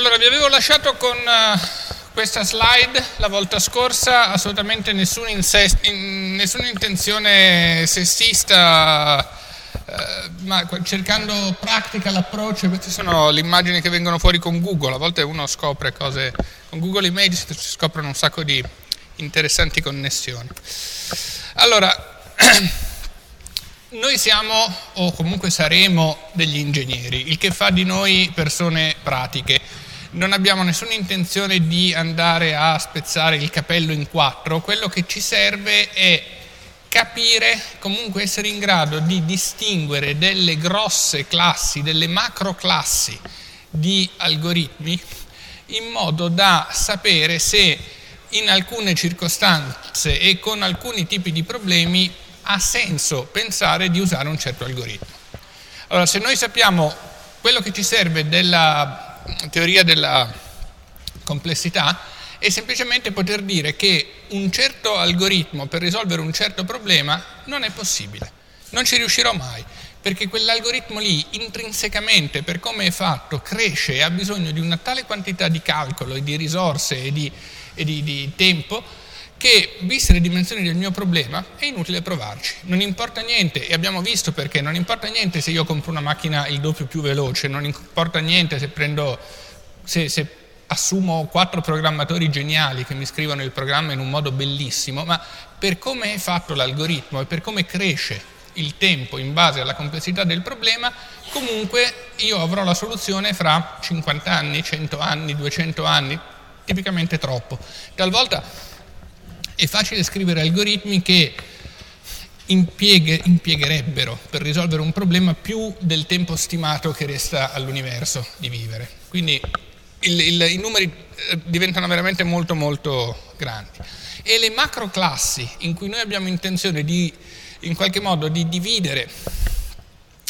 Allora, vi avevo lasciato con uh, questa slide la volta scorsa, assolutamente nessun insest- in, nessuna intenzione sessista, uh, ma cercando practical approach, queste sono le immagini che vengono fuori con Google, a volte uno scopre cose, con Google Images si scoprono un sacco di interessanti connessioni. Allora, noi siamo o comunque saremo degli ingegneri, il che fa di noi persone pratiche. Non abbiamo nessuna intenzione di andare a spezzare il capello in quattro, quello che ci serve è capire, comunque essere in grado di distinguere delle grosse classi, delle macro classi di algoritmi in modo da sapere se in alcune circostanze e con alcuni tipi di problemi ha senso pensare di usare un certo algoritmo. Allora, se noi sappiamo quello che ci serve della teoria della complessità, è semplicemente poter dire che un certo algoritmo per risolvere un certo problema non è possibile, non ci riuscirò mai, perché quell'algoritmo lì intrinsecamente, per come è fatto, cresce e ha bisogno di una tale quantità di calcolo e di risorse e di, e di, di tempo che, viste le dimensioni del mio problema, è inutile provarci. Non importa niente, e abbiamo visto perché, non importa niente se io compro una macchina il doppio più veloce, non importa niente se prendo, se, se assumo quattro programmatori geniali che mi scrivono il programma in un modo bellissimo, ma per come è fatto l'algoritmo e per come cresce il tempo in base alla complessità del problema, comunque io avrò la soluzione fra 50 anni, 100 anni, 200 anni, tipicamente troppo. Talvolta è facile scrivere algoritmi che impieghe, impiegherebbero per risolvere un problema più del tempo stimato che resta all'universo di vivere. Quindi il, il, i numeri eh, diventano veramente molto molto grandi. E le macroclassi in cui noi abbiamo intenzione di, in qualche modo, di dividere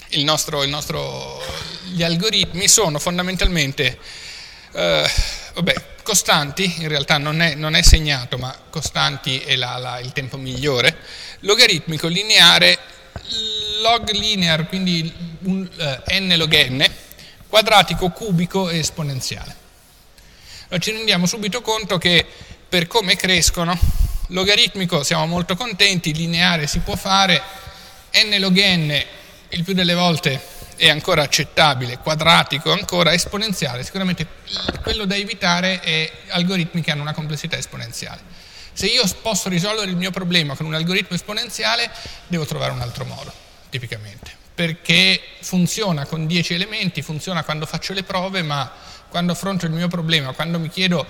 il nostro, il nostro, gli algoritmi sono fondamentalmente eh, vabbè, costanti, in realtà non è, non è segnato, ma costanti è la, la, il tempo migliore, logaritmico lineare, log linear, quindi un, uh, n log n, quadratico, cubico e esponenziale. Allora ci rendiamo subito conto che per come crescono, logaritmico siamo molto contenti, lineare si può fare, n log n il più delle volte è ancora accettabile, quadratico ancora, esponenziale, sicuramente quello da evitare è algoritmi che hanno una complessità esponenziale. Se io posso risolvere il mio problema con un algoritmo esponenziale, devo trovare un altro modo, tipicamente, perché funziona con 10 elementi, funziona quando faccio le prove, ma quando affronto il mio problema, quando mi chiedo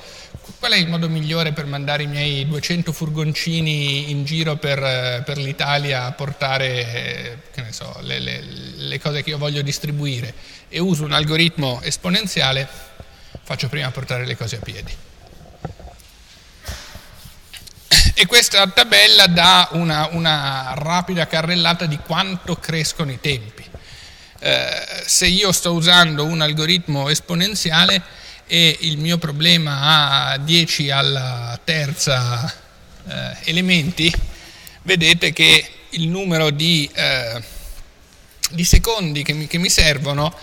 qual è il modo migliore per mandare i miei 200 furgoncini in giro per, per l'Italia a portare so, le, le, le cose che io voglio distribuire e uso un algoritmo esponenziale, faccio prima portare le cose a piedi. E questa tabella dà una, una rapida carrellata di quanto crescono i tempi. Eh, se io sto usando un algoritmo esponenziale e il mio problema ha 10 alla terza eh, elementi, vedete che il numero di, eh, di secondi che mi, che mi servono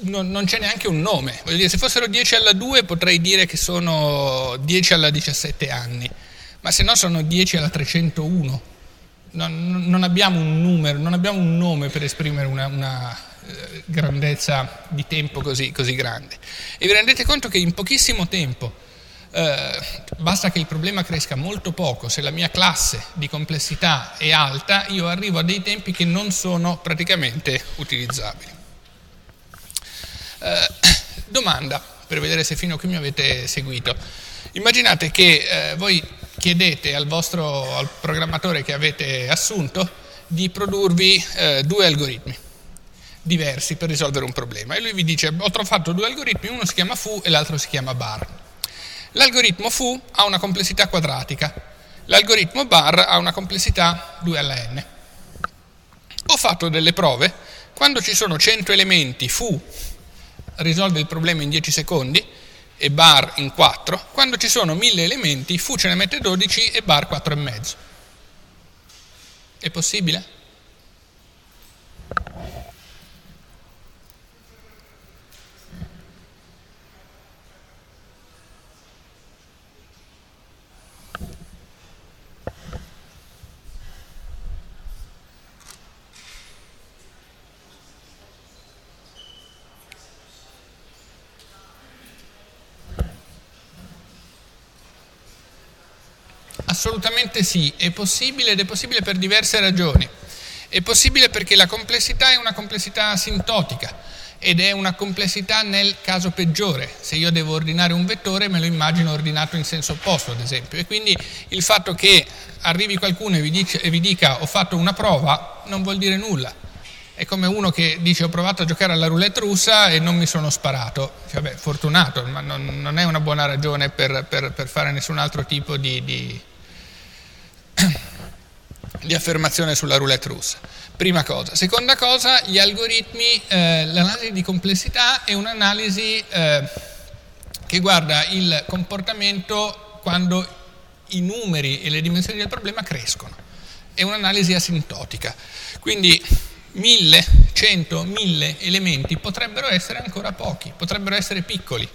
non, non, c'è neanche un nome. Voglio dire, se fossero 10 alla 2 potrei dire che sono 10 alla 17 anni, ma se no sono 10 alla 301 non, non, abbiamo un numero, non abbiamo un nome per esprimere una, una eh, grandezza di tempo così, così, grande. E vi rendete conto che in pochissimo tempo, eh, basta che il problema cresca molto poco, se la mia classe di complessità è alta, io arrivo a dei tempi che non sono praticamente utilizzabili. Eh, domanda, per vedere se fino a qui mi avete seguito. Immaginate che eh, voi chiedete al vostro al programmatore che avete assunto di produrvi eh, due algoritmi diversi per risolvere un problema e lui vi dice ho trovato due algoritmi, uno si chiama foo e l'altro si chiama bar. L'algoritmo foo ha una complessità quadratica, l'algoritmo bar ha una complessità 2 alla n. Ho fatto delle prove, quando ci sono 100 elementi foo risolve il problema in 10 secondi, e bar in 4, quando ci sono 1000 elementi, fu ce ne mette 12 e bar 4,5. È possibile? Assolutamente sì, è possibile ed è possibile per diverse ragioni. È possibile perché la complessità è una complessità asintotica ed è una complessità nel caso peggiore. Se io devo ordinare un vettore me lo immagino ordinato in senso opposto, ad esempio, e quindi il fatto che arrivi qualcuno e vi, dice, e vi dica ho fatto una prova non vuol dire nulla. È come uno che dice ho provato a giocare alla roulette russa e non mi sono sparato. Cioè, beh, fortunato, ma non, non, è una buona ragione per, per, per fare nessun altro tipo di, di di affermazione sulla roulette russa. Prima cosa. Seconda cosa, gli algoritmi, eh, l'analisi di complessità è un'analisi eh, che guarda il comportamento quando i numeri e le dimensioni del problema crescono. È un'analisi asintotica. Quindi mille, cento, mille elementi potrebbero essere ancora pochi, potrebbero essere piccoli.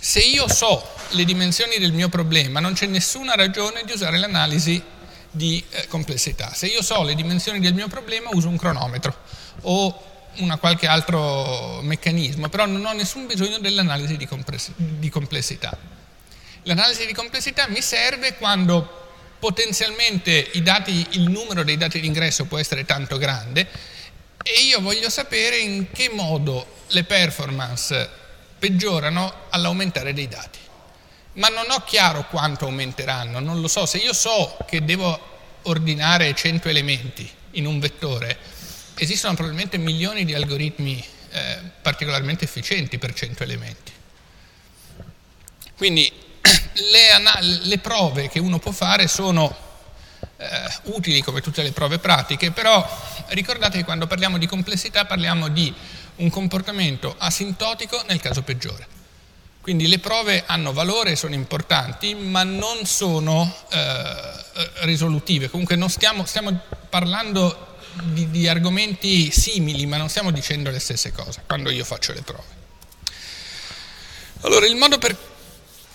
Se io so le dimensioni del mio problema, non c'è nessuna ragione di usare l'analisi di eh, complessità. Se io so le dimensioni del mio problema uso un cronometro o un qualche altro meccanismo, però non ho nessun bisogno dell'analisi di, di complessità. L'analisi di complessità mi serve quando potenzialmente dati, il numero dei dati d'ingresso può essere tanto grande e io voglio sapere in che modo le performance peggiorano all'aumentare dei dati ma non ho chiaro quanto aumenteranno, non lo so. Se io so che devo ordinare 100 elementi in un vettore, esistono probabilmente milioni di algoritmi eh, particolarmente efficienti per 100 elementi. Quindi le, le, prove che uno può fare sono eh, utili come tutte le prove pratiche, però ricordate che quando parliamo di complessità parliamo di un comportamento asintotico nel caso peggiore. Quindi le prove hanno valore, sono importanti, ma non sono eh, risolutive. Comunque stiamo, stiamo, parlando di, di argomenti simili, ma non stiamo dicendo le stesse cose quando io faccio le prove. Allora, il modo per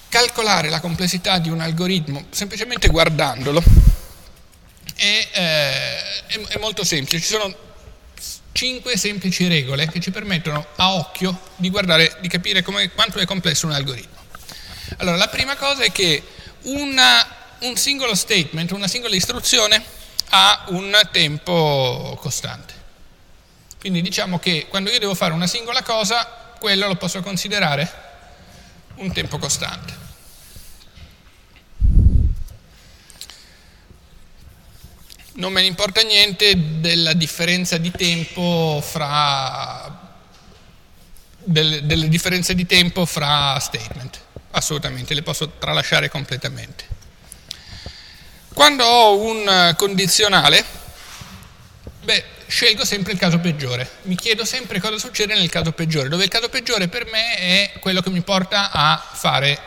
calcolare la complessità di un algoritmo, semplicemente guardandolo, è, eh, è, è molto semplice. Ci sono cinque semplici regole che ci permettono a occhio di guardare, di capire come, quanto è complesso un algoritmo. Allora, la prima cosa è che una, un singolo statement, una singola istruzione ha un tempo costante. Quindi diciamo che quando io devo fare una singola cosa, quello lo posso considerare un tempo costante. Non me ne importa niente della differenza di tempo fra delle, delle differenze di tempo fra statement, assolutamente, le posso tralasciare completamente. Quando ho un condizionale, beh, scelgo sempre il caso peggiore, mi chiedo sempre cosa succede nel caso peggiore, dove il caso peggiore per me è quello che mi porta a fare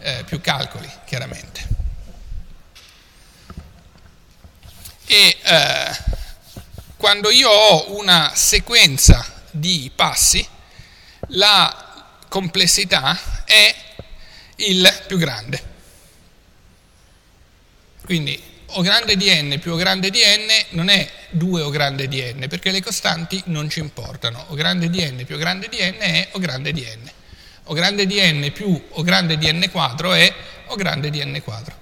eh, più calcoli, chiaramente. E eh, quando io ho una sequenza di passi la complessità è il più grande. Quindi O grande di n più O grande di n non è 2 O grande di n, perché le costanti non ci importano. O grande di n più O grande di n è O grande di n. O grande di n più O grande di n quadro è O grande di n quadro.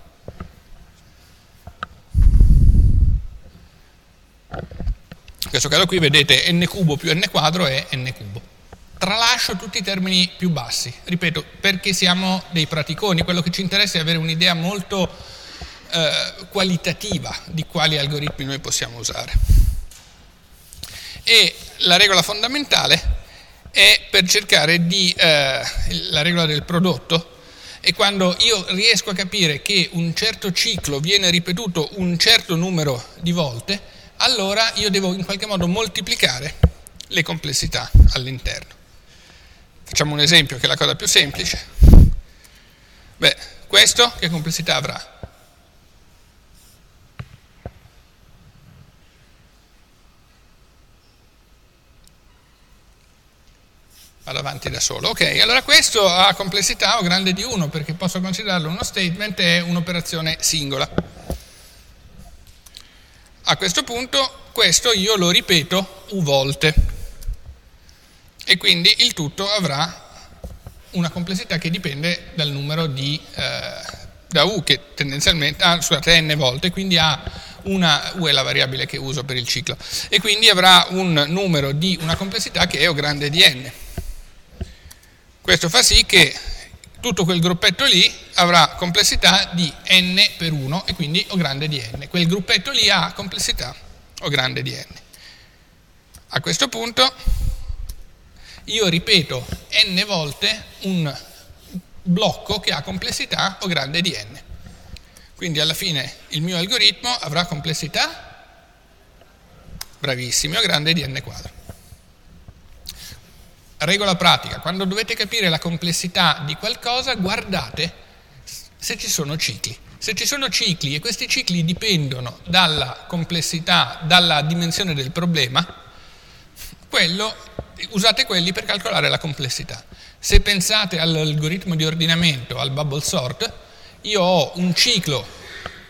In questo caso qui vedete n cubo più n quadro è n cubo. Tralascio tutti i termini più bassi, ripeto, perché siamo dei praticoni, quello che ci interessa è avere un'idea molto eh, qualitativa di quali algoritmi noi possiamo usare. E la regola fondamentale è per cercare di, eh, la regola del prodotto, è quando io riesco a capire che un certo ciclo viene ripetuto un certo numero di volte, allora io devo in qualche modo moltiplicare le complessità all'interno. Facciamo un esempio che è la cosa più semplice. Beh, questo che complessità avrà? Vado avanti da solo. Ok, allora questo ha complessità o grande di 1 perché posso considerarlo uno statement e un'operazione singola. A questo punto questo io lo ripeto u volte e quindi il tutto avrà una complessità che dipende dal numero di, eh, da u che tendenzialmente, ah, scusate, n volte, quindi ha una, u è la variabile che uso per il ciclo, e quindi avrà un numero di una complessità che è O grande di n. Questo fa sì che tutto quel gruppetto lì avrà complessità di n per 1 e quindi O grande di n. Quel gruppetto lì ha complessità O grande di n. A questo punto io ripeto n volte un blocco che ha complessità O grande di n. Quindi alla fine il mio algoritmo avrà complessità, bravissimi, O grande di n quadro. Regola pratica, quando dovete capire la complessità di qualcosa, guardate se ci sono cicli. Se ci sono cicli e questi cicli dipendono dalla complessità, dalla dimensione del problema, quello, usate quelli per calcolare la complessità. Se pensate all'algoritmo di ordinamento, al bubble sort, io ho un ciclo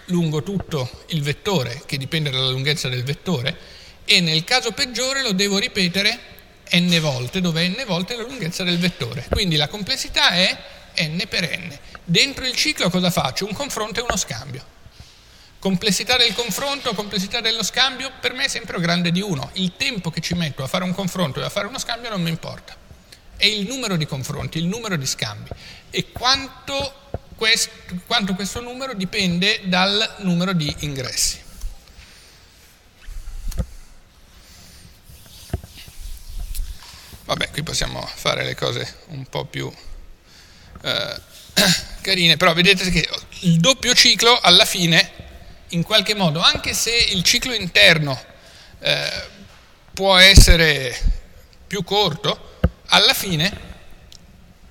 lungo tutto il vettore, che dipende dalla lunghezza del vettore, e nel caso peggiore lo devo ripetere n volte, dove n volte è la lunghezza del vettore. Quindi la complessità è n per n. Dentro il ciclo cosa faccio? Un confronto e uno scambio. Complessità del confronto, complessità dello scambio, per me è sempre grande di 1. Il tempo che ci metto a fare un confronto e a fare uno scambio non mi importa. È il numero di confronti, il numero di scambi. E quanto questo, quanto questo numero dipende dal numero di ingressi. Vabbè, qui possiamo fare le cose un po' più eh, carine, però vedete che il doppio ciclo alla fine, in qualche modo, anche se il ciclo interno eh, può essere più corto, alla fine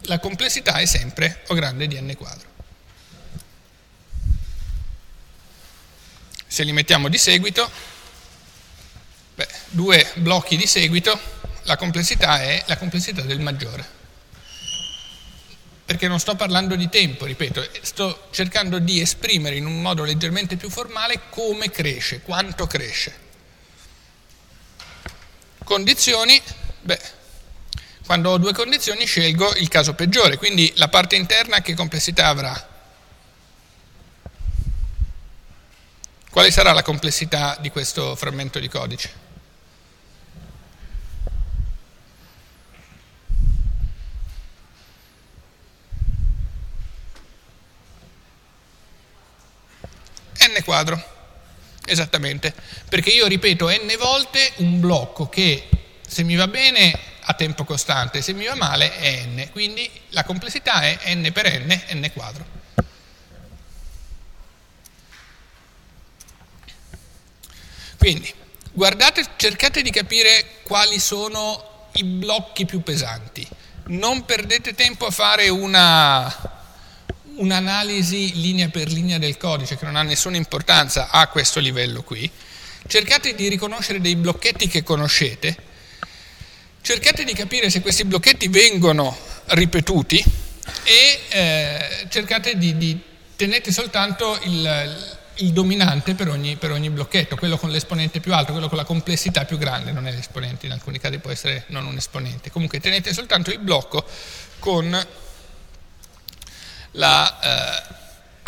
la complessità è sempre O grande di n quadro. Se li mettiamo di seguito, beh, due blocchi di seguito, la complessità è la complessità del maggiore. Perché non sto parlando di tempo, ripeto, sto cercando di esprimere in un modo leggermente più formale come cresce, quanto cresce. Condizioni, beh, quando ho due condizioni scelgo il caso peggiore, quindi la parte interna che complessità avrà? Quale sarà la complessità di questo frammento di codice? n quadro, esattamente, perché io ripeto n volte un blocco che se mi va bene a tempo costante, se mi va male è n, quindi la complessità è n per n, n quadro. Quindi, guardate, cercate di capire quali sono i blocchi più pesanti. Non perdete tempo a fare una un'analisi linea per linea del codice che non ha nessuna importanza a questo livello qui, cercate di riconoscere dei blocchetti che conoscete, cercate di capire se questi blocchetti vengono ripetuti e eh, cercate di, di, tenete soltanto il, il dominante per ogni, per ogni, blocchetto, quello con l'esponente più alto, quello con la complessità più grande, non è l'esponente, in alcuni casi può essere non un esponente. Comunque tenete soltanto il blocco con la,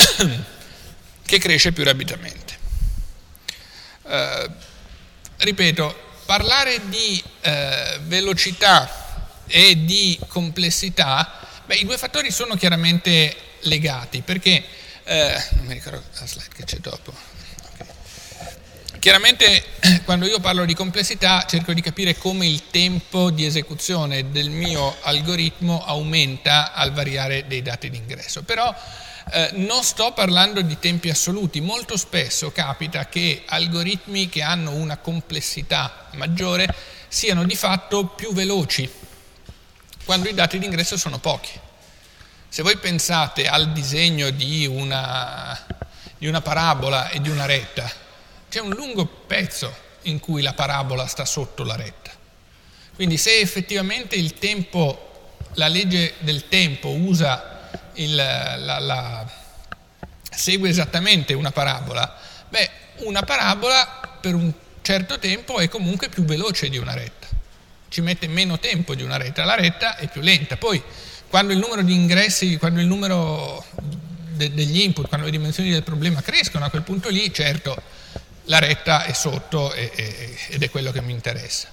eh, che cresce più rapidamente. Eh, ripeto, parlare di eh, velocità e di complessità, beh, i due fattori sono chiaramente legati perché, eh, non mi ricordo la slide che c'è dopo, Chiaramente quando io parlo di complessità cerco di capire come il tempo di esecuzione del mio algoritmo aumenta al variare dei dati d'ingresso, però eh, non sto parlando di tempi assoluti, molto spesso capita che algoritmi che hanno una complessità maggiore siano di fatto più veloci quando i dati d'ingresso sono pochi. Se voi pensate al disegno di una, di una parabola e di una retta, c'è un lungo pezzo in cui la parabola sta sotto la retta. Quindi se effettivamente il tempo, la legge del tempo usa il, la, la, segue esattamente una parabola, beh, una parabola per un certo tempo è comunque più veloce di una retta, ci mette meno tempo di una retta, la retta è più lenta. Poi quando il numero di ingressi, quando il numero de, degli input, quando le dimensioni del problema crescono, a quel punto lì certo la retta è sotto e, e, ed è quello che mi interessa.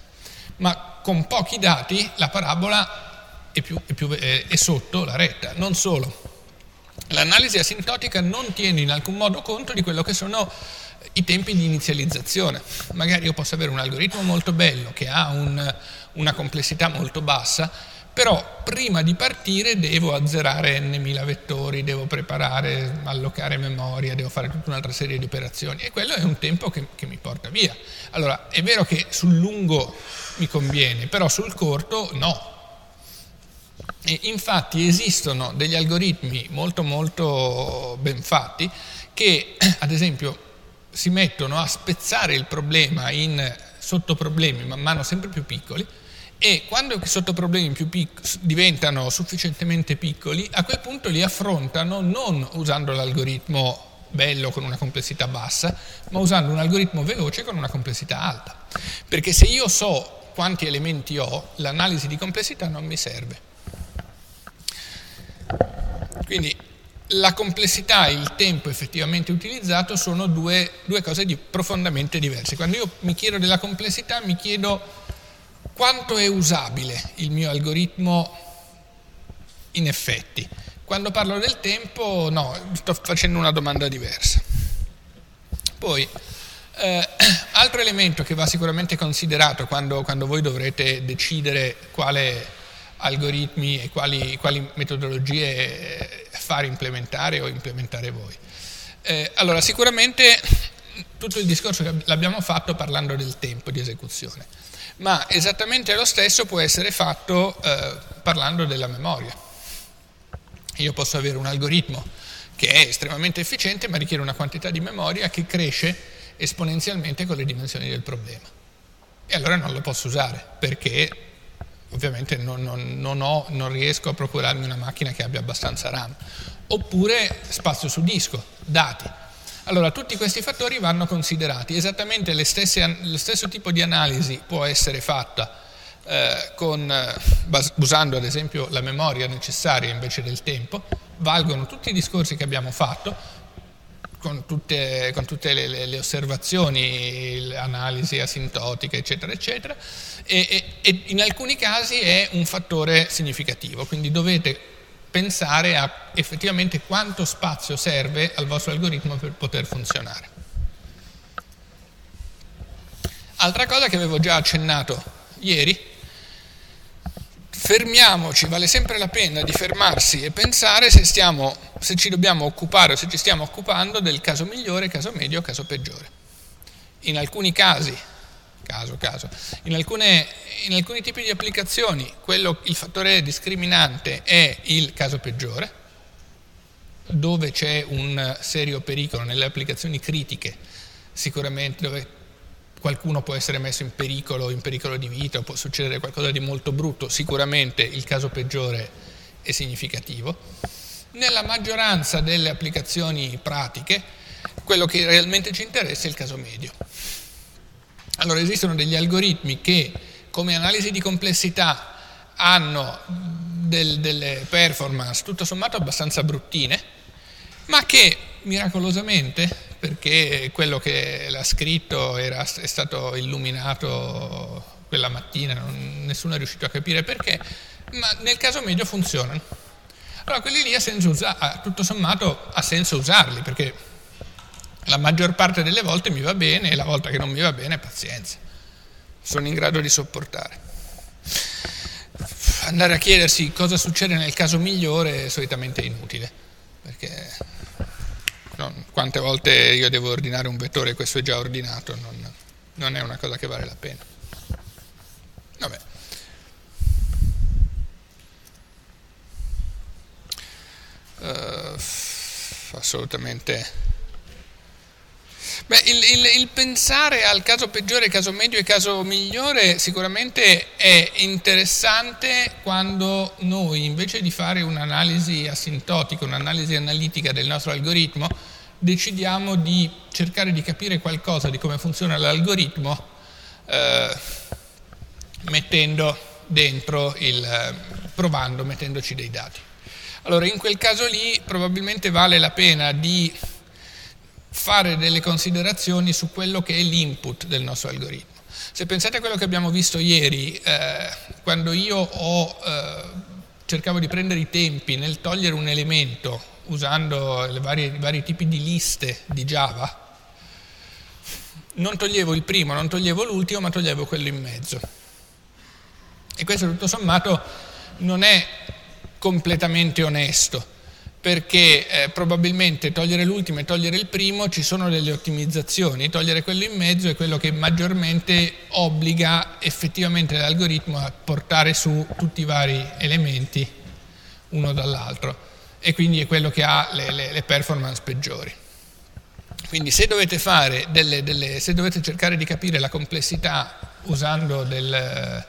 Ma con pochi dati la parabola è, più, è, più, è sotto la retta, non solo. L'analisi asintotica non tiene in alcun modo conto di quello che sono i tempi di inizializzazione. Magari io posso avere un algoritmo molto bello che ha un, una complessità molto bassa, però prima di partire devo azzerare n mila vettori, devo preparare, allocare memoria, devo fare tutta un'altra serie di operazioni e quello è un tempo che, che mi porta via. Allora, è vero che sul lungo mi conviene, però sul corto no. E infatti esistono degli algoritmi molto molto ben fatti che ad esempio si mettono a spezzare il problema in sottoproblemi man mano sempre più piccoli e quando i sottoproblemi pic- diventano sufficientemente piccoli, a quel punto li affrontano non usando l'algoritmo bello con una complessità bassa, ma usando un algoritmo veloce con una complessità alta. Perché se io so quanti elementi ho, l'analisi di complessità non mi serve. Quindi la complessità e il tempo effettivamente utilizzato sono due, due cose di profondamente diverse. Quando io mi chiedo della complessità mi chiedo quanto è usabile il mio algoritmo in effetti. Quando parlo del tempo, no, sto facendo una domanda diversa. Poi, eh, altro elemento che va sicuramente considerato quando, quando, voi dovrete decidere quale algoritmi e quali, quali metodologie fare implementare o implementare voi. Eh, allora, sicuramente tutto il discorso che l'abbiamo fatto parlando del tempo di esecuzione ma esattamente lo stesso può essere fatto eh, parlando della memoria. Io posso avere un algoritmo che è estremamente efficiente, ma richiede una quantità di memoria che cresce esponenzialmente con le dimensioni del problema. E allora non lo posso usare, perché ovviamente non, non, non, ho, non riesco a procurarmi una macchina che abbia abbastanza RAM. Oppure spazio su disco, dati allora, tutti questi fattori vanno considerati. Esattamente stesse, lo stesso tipo di analisi può essere fatta eh, con, eh, usando ad esempio la memoria necessaria invece del tempo. Valgono tutti i discorsi che abbiamo fatto, con tutte, con tutte le, le, le, osservazioni, l'analisi asintotica, eccetera, eccetera, e, e, e in alcuni casi è un fattore significativo, quindi dovete pensare a effettivamente quanto spazio serve al vostro algoritmo per poter funzionare. Altra cosa che avevo già accennato ieri, fermiamoci, vale sempre la pena di fermarsi e pensare se, stiamo, se ci dobbiamo occupare o se ci stiamo occupando del caso migliore, caso medio, caso peggiore. In alcuni casi caso, caso. In, alcune, in alcuni tipi di applicazioni quello, il fattore discriminante è il caso peggiore, dove c'è un serio pericolo nelle applicazioni critiche, sicuramente dove qualcuno può essere messo in pericolo, in pericolo di vita, può succedere qualcosa di molto brutto, sicuramente il caso peggiore è significativo. Nella maggioranza delle applicazioni pratiche, quello che realmente ci interessa è il caso medio. Allora esistono degli algoritmi che come analisi di complessità hanno del, delle performance tutto sommato abbastanza bruttine, ma che miracolosamente, perché quello che l'ha scritto era, è stato illuminato quella mattina, non, nessuno è riuscito a capire perché, ma nel caso medio funzionano. Allora quelli lì ha senso usa- tutto sommato ha senso usarli, perché la maggior parte delle volte mi va bene e la volta che non mi va bene, pazienza. Sono in grado di sopportare. Andare a chiedersi cosa succede nel caso migliore è solitamente inutile, perché no, quante volte io devo ordinare un vettore e questo è già ordinato, non, non è una cosa che vale la pena. Vabbè. Uh, assolutamente Beh, il, il, il, pensare al caso peggiore, caso medio e caso migliore sicuramente è interessante quando noi invece di fare un'analisi asintotica, un'analisi analitica del nostro algoritmo, decidiamo di cercare di capire qualcosa di come funziona l'algoritmo eh, mettendo dentro il, provando, mettendoci dei dati. Allora, in quel caso lì probabilmente vale la pena di fare delle considerazioni su quello che è l'input del nostro algoritmo. Se pensate a quello che abbiamo visto ieri, eh, quando io ho, eh, cercavo di prendere i tempi nel togliere un elemento usando i vari tipi di liste di Java, non toglievo il primo, non toglievo l'ultimo, ma toglievo quello in mezzo. E questo tutto sommato non è completamente onesto, perché eh, probabilmente togliere l'ultimo e togliere il primo ci sono delle ottimizzazioni, togliere quello in mezzo è quello che maggiormente obbliga effettivamente l'algoritmo a portare su tutti i vari elementi uno dall'altro e quindi è quello che ha le, le, le performance peggiori. Quindi se dovete, delle, delle, se dovete cercare di capire la complessità usando del,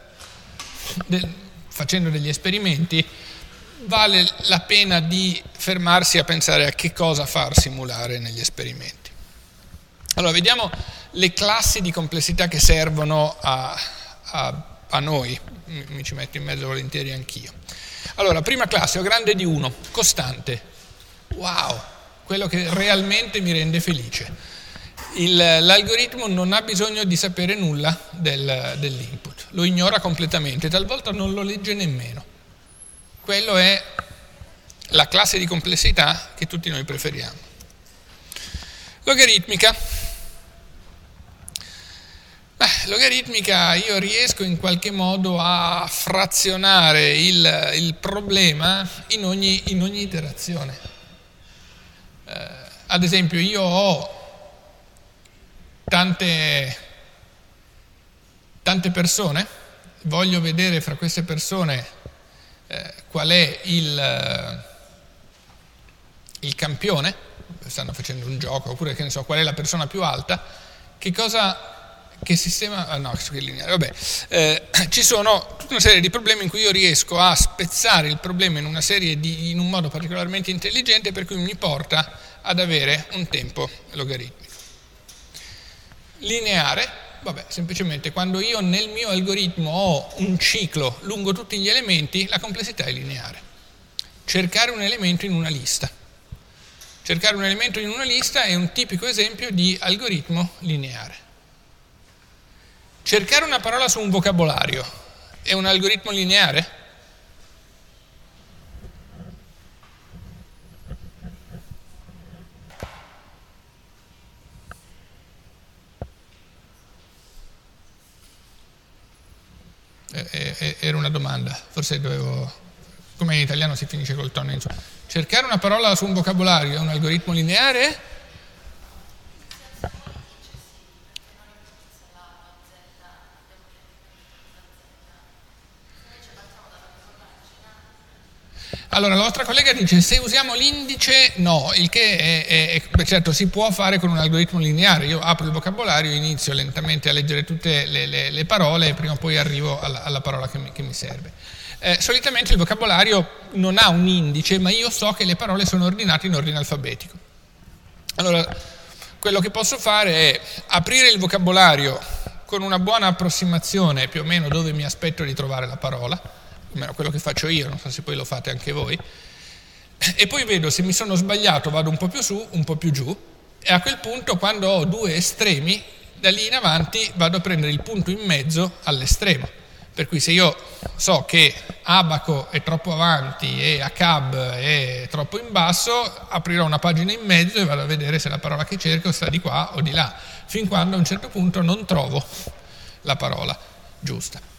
del, facendo degli esperimenti, vale la pena di fermarsi a pensare a che cosa far simulare negli esperimenti. Allora, vediamo le classi di complessità che servono a, a, a noi, mi ci metto in mezzo volentieri anch'io. Allora, prima classe, ho grande di 1, costante. Wow, quello che realmente mi rende felice. Il, l'algoritmo non ha bisogno di sapere nulla del, dell'input, lo ignora completamente, talvolta non lo legge nemmeno. Quello è la classe di complessità che tutti noi preferiamo. Logaritmica. Beh, logaritmica io riesco in qualche modo a frazionare il, il problema in ogni, in ogni iterazione. Eh, ad esempio io ho tante, tante persone, voglio vedere fra queste persone eh, qual è il, il campione, stanno facendo un gioco, oppure che ne so, qual è la persona più alta, che cosa che sistema, ah no, che lineare, vabbè, eh, ci sono tutta una serie di problemi in cui io riesco a spezzare il problema in una serie di, in un modo particolarmente intelligente per cui mi porta ad avere un tempo logaritmico. Lineare, vabbè, semplicemente quando io nel mio algoritmo ho un ciclo lungo tutti gli elementi, la complessità è lineare. Cercare un elemento in una lista. Cercare un elemento in una lista è un tipico esempio di algoritmo lineare. Cercare una parola su un vocabolario è un algoritmo lineare? Era una domanda, forse dovevo... come in italiano si finisce col tono. Cercare una parola su un vocabolario è un algoritmo lineare? Allora, la vostra collega dice se usiamo l'indice, no, il che è, è, è, certo si può fare con un algoritmo lineare. Io apro il vocabolario, inizio lentamente a leggere tutte le, le, le parole e prima o poi arrivo alla, alla parola che mi, che mi serve. Eh, solitamente il vocabolario non ha un indice, ma io so che le parole sono ordinate in ordine alfabetico. Allora, quello che posso fare è aprire il vocabolario con una buona approssimazione più o meno dove mi aspetto di trovare la parola, almeno quello che faccio io, non so se poi lo fate anche voi, e poi vedo se mi sono sbagliato vado un po' più su, un po' più giù, e a quel punto quando ho due estremi, da lì in avanti vado a prendere il punto in mezzo all'estremo. Per cui se io so che abaco è troppo avanti e acab è troppo in basso, aprirò una pagina in mezzo e vado a vedere se la parola che cerco sta di qua o di là, fin quando a un certo punto non trovo la parola giusta.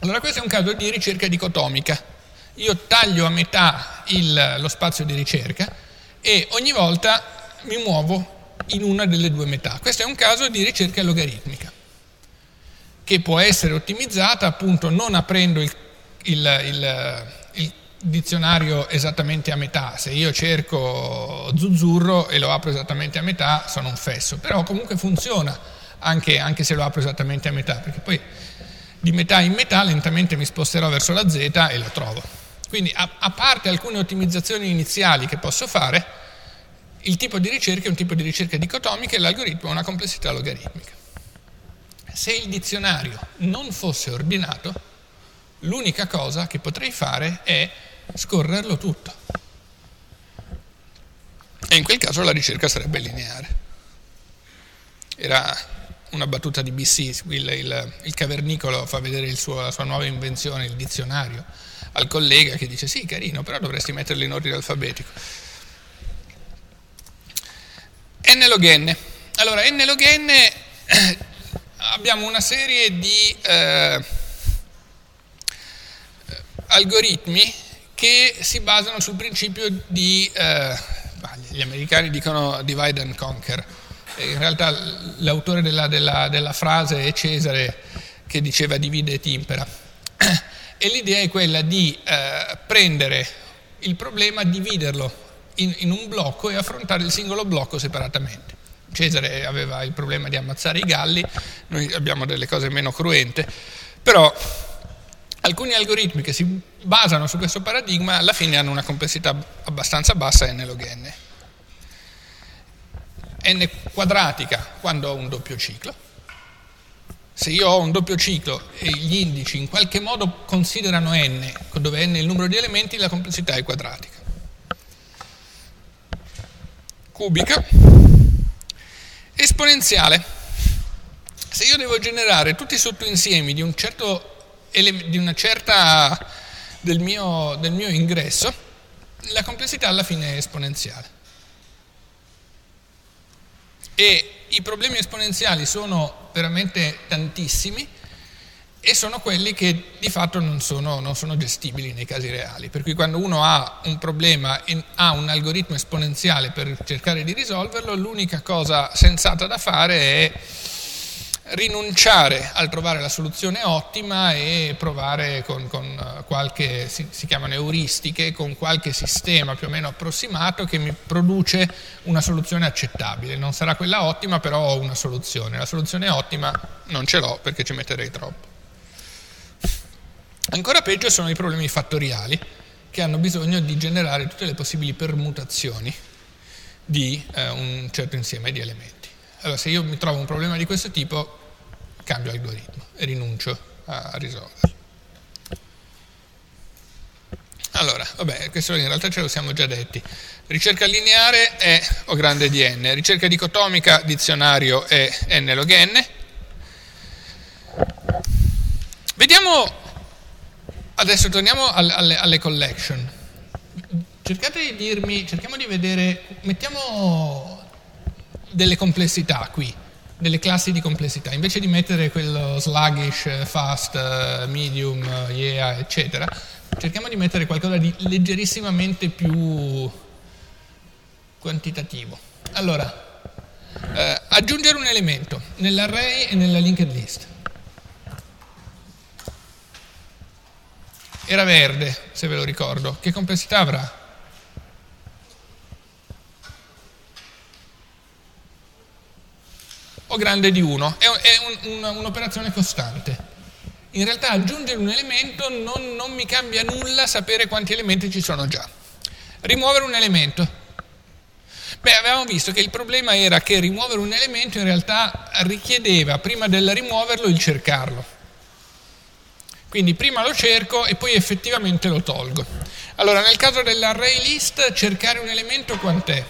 Allora questo è un caso di ricerca dicotomica. Io taglio a metà il, lo spazio di ricerca e ogni volta mi muovo in una delle due metà. Questo è un caso di ricerca logaritmica, che può essere ottimizzata appunto non aprendo il, il, il, il dizionario esattamente a metà. Se io cerco zuzzurro e lo apro esattamente a metà, sono un fesso, però comunque funziona anche, anche se lo apro esattamente a metà, perché poi di metà in metà lentamente mi sposterò verso la z e lo trovo. Quindi a, a parte alcune ottimizzazioni iniziali che posso fare, il tipo di ricerca è un tipo di ricerca dicotomica e l'algoritmo ha una complessità logaritmica. Se il dizionario non fosse ordinato, l'unica cosa che potrei fare è scorrerlo tutto. E in quel caso la ricerca sarebbe lineare. Era una battuta di BC, il, il, il cavernicolo fa vedere suo, la sua nuova invenzione, il dizionario, al collega che dice sì, carino, però dovresti metterlo in ordine alfabetico. N log n. Allora, n log n abbiamo una serie di eh, algoritmi che si basano sul principio di, eh, gli americani dicono divide and conquer, in realtà l'autore della, della, della, frase è Cesare che diceva divide et impera. E l'idea è quella di eh, prendere il problema, dividerlo in, in un blocco e affrontare il singolo blocco separatamente. Cesare aveva il problema di ammazzare i galli, noi abbiamo delle cose meno cruente, però alcuni algoritmi che si basano su questo paradigma alla fine hanno una complessità abbastanza bassa n log n n quadratica quando ho un doppio ciclo. Se io ho un doppio ciclo e gli indici in qualche modo considerano n, dove n è il numero di elementi, la complessità è quadratica. Cubica. Esponenziale. Se io devo generare tutti i sottoinsiemi di, un certo, di una certa del mio, del mio ingresso, la complessità alla fine è esponenziale e i problemi esponenziali sono veramente tantissimi e sono quelli che di fatto non sono, non sono, gestibili nei casi reali. Per cui quando uno ha un problema e ha un algoritmo esponenziale per cercare di risolverlo, l'unica cosa sensata da fare è rinunciare al trovare la soluzione ottima e provare con, con eh, qualche, si, si, chiamano euristiche, con qualche sistema più o meno approssimato che mi produce una soluzione accettabile. Non sarà quella ottima, però ho una soluzione. La soluzione ottima non ce l'ho perché ci metterei troppo. Ancora peggio sono i problemi fattoriali, che hanno bisogno di generare tutte le possibili permutazioni di eh, un certo insieme di elementi. Allora, se io mi trovo un problema di questo tipo, cambio algoritmo e rinuncio a, risolverlo. Allora, vabbè, questo in realtà ce lo siamo già detti. Ricerca lineare è O grande di n, ricerca dicotomica, dizionario è n log n. Vediamo, adesso torniamo alle, alle, alle collection. Cercate di dirmi, cerchiamo di vedere, mettiamo delle complessità qui, delle classi di complessità. Invece di mettere quello sluggish, fast, medium, yeah, eccetera, cerchiamo di mettere qualcosa di leggerissimamente più quantitativo. Allora, eh, aggiungere un elemento nell'array e nella linked list. Era verde, se ve lo ricordo. Che complessità avrà? O grande di 1, è, un, un, un'operazione costante. In realtà aggiungere un elemento non, non mi cambia nulla sapere quanti elementi ci sono già. Rimuovere un elemento. Beh, avevamo visto che il problema era che rimuovere un elemento in realtà richiedeva, prima del rimuoverlo, il cercarlo. Quindi prima lo cerco e poi effettivamente lo tolgo. Allora, nel caso dell'array list, cercare un elemento quant'è?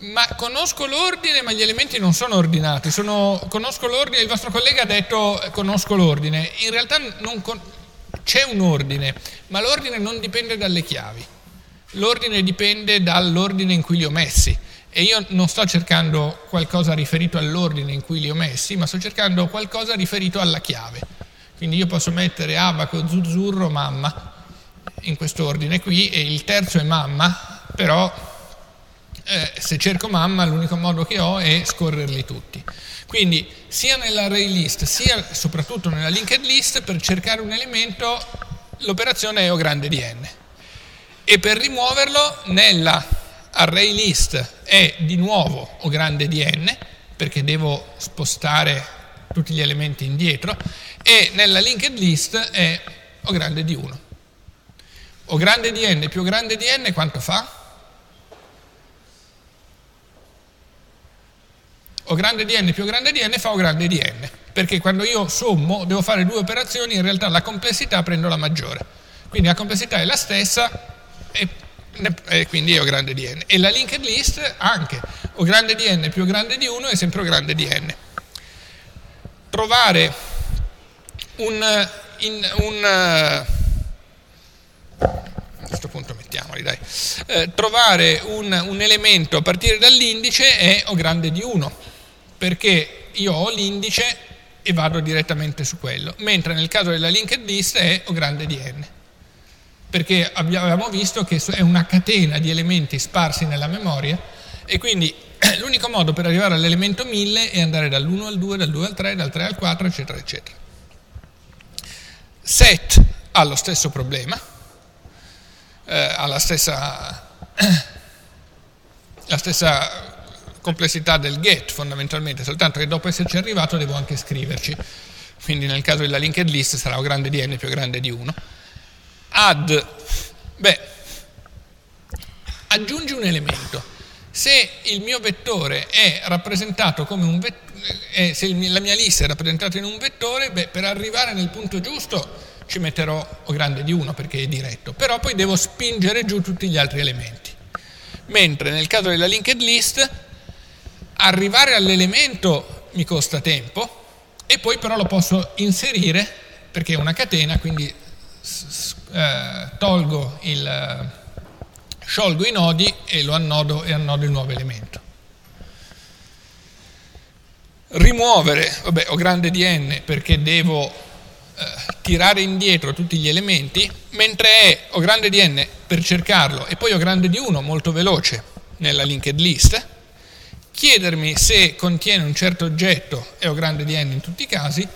Ma conosco l'ordine, ma gli elementi non sono ordinati. Sono, conosco l'ordine, il vostro collega ha detto eh, conosco l'ordine. In realtà con, c'è un ordine, ma l'ordine non dipende dalle chiavi. L'ordine dipende dall'ordine in cui li ho messi. E io non sto cercando qualcosa riferito all'ordine in cui li ho messi, ma sto cercando qualcosa riferito alla chiave. Quindi io posso mettere abaco, zuzzurro, mamma in questo ordine qui e il terzo è mamma, però eh, se cerco mamma l'unico modo che ho è scorrerli tutti. Quindi sia nell'array list sia soprattutto nella linked list per cercare un elemento l'operazione è O grande di n e per rimuoverlo nella array list è di nuovo O grande di n perché devo spostare tutti gli elementi indietro e nella linked list è O grande di 1. O grande di n più grande di n quanto fa? O grande di n più grande di n fa O grande di n, perché quando io sommo devo fare due operazioni, in realtà la complessità prendo la maggiore. Quindi la complessità è la stessa e, e quindi è O grande di n. E la linked list anche. O grande di n più grande di 1 è sempre O grande di n. Trovare un, in, un a questo punto mettiamoli dai, eh, trovare un, un, elemento a partire dall'indice è O grande di 1, perché io ho l'indice e vado direttamente su quello, mentre nel caso della linked list è O grande di n, perché abbiamo visto che è una catena di elementi sparsi nella memoria e quindi l'unico modo per arrivare all'elemento 1000 è andare dall'1 al 2, dal 2 al 3, dal 3 al 4, eccetera, eccetera. Set ha lo stesso problema, eh, ha la stessa, la stessa complessità del get fondamentalmente, soltanto che dopo esserci arrivato devo anche scriverci. Quindi nel caso della linked list sarà O grande di n più grande di 1. Add, beh, aggiungi un elemento. Se il mio vettore è rappresentato come un vettore, se la mia lista è rappresentata in un vettore, beh, per arrivare nel punto giusto ci metterò O grande di 1 perché è diretto, però poi devo spingere giù tutti gli altri elementi. Mentre nel caso della linked list, arrivare all'elemento mi costa tempo e poi però lo posso inserire perché è una catena, quindi eh, tolgo il, sciolgo i nodi e lo annodo e annodo il nuovo elemento. Rimuovere, vabbè, ho grande di n perché devo eh, tirare indietro tutti gli elementi, mentre è O grande di n per cercarlo e poi O grande di 1 molto veloce nella linked list, chiedermi se contiene un certo oggetto e O grande di n in tutti i casi,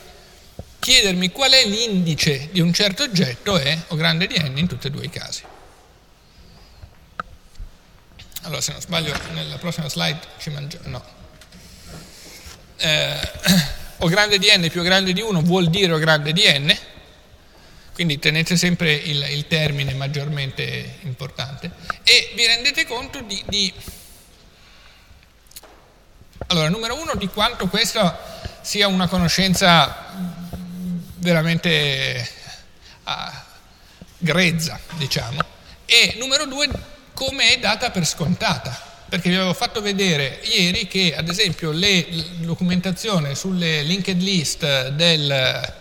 chiedermi qual è l'indice di un certo oggetto e O grande di n in tutti e due i casi. Allora, se non sbaglio, nella prossima slide ci mangiamo. No. Eh, o grande di n più grande di 1 vuol dire O grande di n, quindi tenete sempre il, il termine maggiormente importante, e vi rendete conto di, di, allora, numero uno, di quanto questa sia una conoscenza veramente ah, grezza, diciamo, e numero due, come è data per scontata perché vi avevo fatto vedere ieri che ad esempio la documentazione sulle linked list del,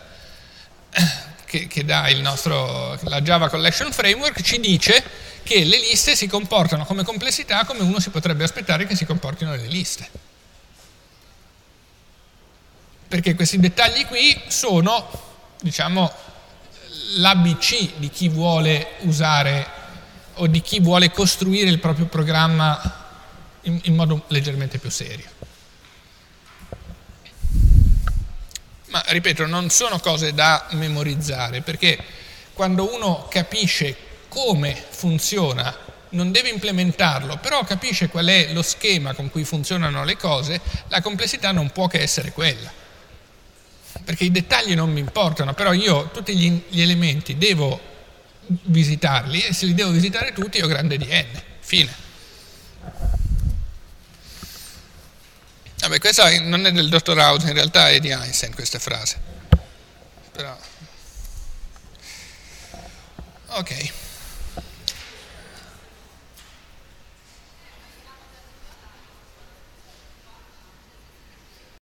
che, che dà nostro, la Java Collection Framework ci dice che le liste si comportano come complessità come uno si potrebbe aspettare che si comportino le liste. Perché questi dettagli qui sono, diciamo, l'ABC di chi vuole usare o di chi vuole costruire il proprio programma in, in modo leggermente più serio. Ma ripeto, non sono cose da memorizzare, perché quando uno capisce come funziona, non deve implementarlo, però capisce qual è lo schema con cui funzionano le cose, la complessità non può che essere quella. Perché i dettagli non mi importano, però io tutti gli, gli elementi devo visitarli e se li devo visitare tutti ho grande di n. Fine. Vabbè, questa non è del dottor House, in realtà è di Einstein questa frase. Però... Ok.